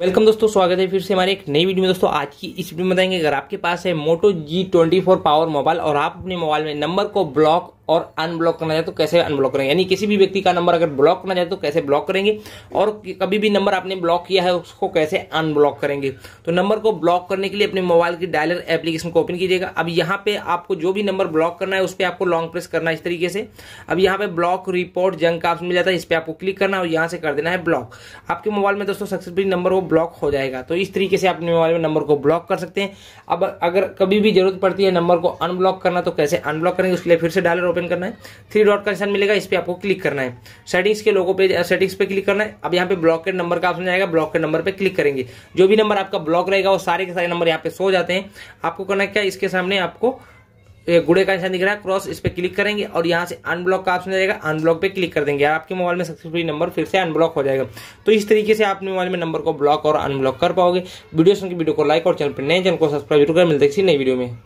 Welcome दोस्तों, स्वागत है फिर से हमारे एक नई वीडियो में। दोस्तों, आज की इस वीडियो में बताएँगे, अगर आपके पास है Moto G twenty four power mobile और आप अपने मोबाइल में नंबर को ब्लॉक और अनब्लॉक करना चाहे तो कैसे अनब्लॉक करेंगे? यानी किसी भी व्यक्ति का नंबर अगर ब्लॉक करना चाहे तो कैसे ब्लॉक करेंगे? और कभी भी नंबर आपने ब्लॉक किया है, उसको कैसे अनब्लॉक करेंगे? तो नंबर को ब्लॉक करने के लिए अपने मोबाइल की डायलर एप्लीकेशन को ओपन कीजिएगा। अब यहाँ पे आपको जो भी नंबर ब्लॉक करना है, उस पर आपको लॉन्ग प्रेस करना है इस तरीके से। अब यहाँ पे ब्लॉक रिपोर्ट जंक ऑप्शन मिल जाता है, इस पर आपको क्लिक करना है और यहाँ से कर देना है ब्लॉक आपके मोबाइल में दोस्तों सक्सेसफुली नंबर वो ब्लॉक हो जाएगा। तो इस तरीके से आप अपने मोबाइल में नंबर को ब्लॉक कर सकते हैं। अब अगर कभी भी ज़रूरत पड़ती है नंबर को अनब्लॉक करना तो कैसे अनब्लॉक करेंगे उसके लिए फिर से डायलर ओपन करना है। थ्री डॉट का निशान मिलेगा, इस पर आपको क्लिक करना है। सेटिंग्स के लोगों पे, सेटिंग्स पे क्लिक करना है। अब यहाँ पे ब्लॉक के नंबर का ऑप्शन आएगा ब्लॉक के नंबर पे क्लिक करेंगे। जो भी नंबर आपका ब्लॉक रहेगा, वो सारे के सारे नंबर यहाँ पे सो जाते हैं। आपको करना क्या? इसके सामने आपको गुड़े का निशान दिख रहा है क्रॉस इस पर क्लिक करेंगे और यहाँ से अनब्लॉक का ऑप्शन रहेगा अनब्लॉक पे क्लिक कर देंगे। आपके मोबाइल में सक्सेसफुली नंबर फिर से अनब्लॉक हो जाएगा। तो इस तरीके से आप मोबाइल में नंबर को ब्लॉक और अनब्लॉक कर पाओगे। वीडियो सुनकर वीडियो को लाइक और चैनल पर नए चैनल को सब्सक्राइब ज़रूर कर। मिलते नई वीडियो में।